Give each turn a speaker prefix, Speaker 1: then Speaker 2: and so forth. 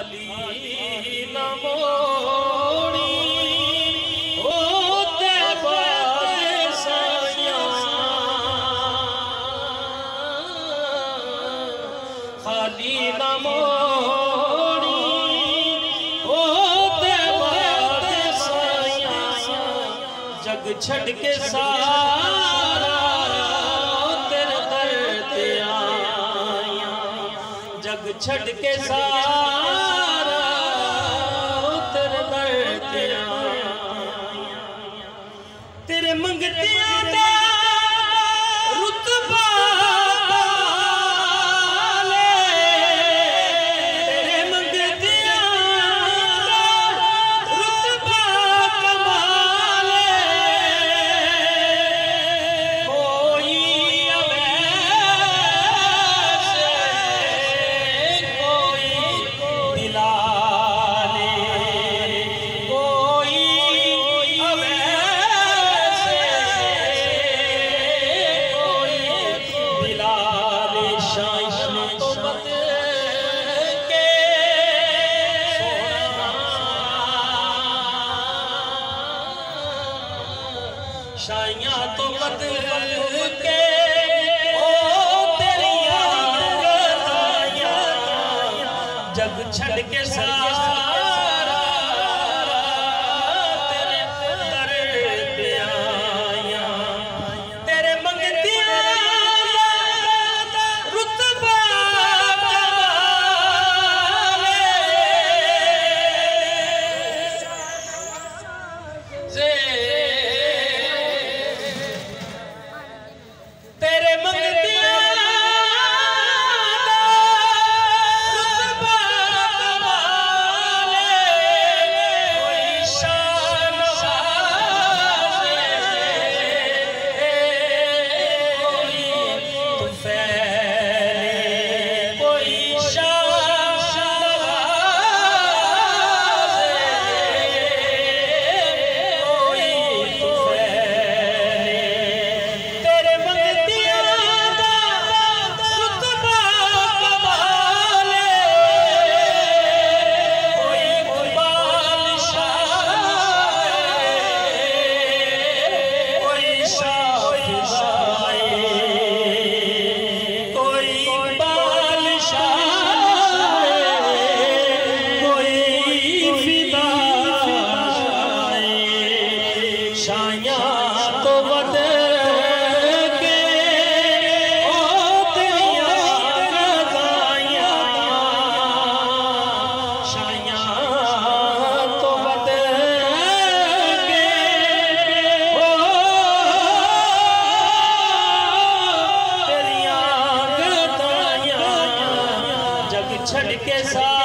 Speaker 1: अली नमोड़ी होते खाली नमोड़ी जग छड़ के सारा तेरे दर आया। जग छड़ के सारा Yeah, आशाइयाँ तो मत के ओ तेरिया जग छड़ के साथ छड़ के सा